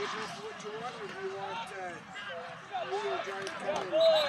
Depends what you want. If you want uh, wheel drive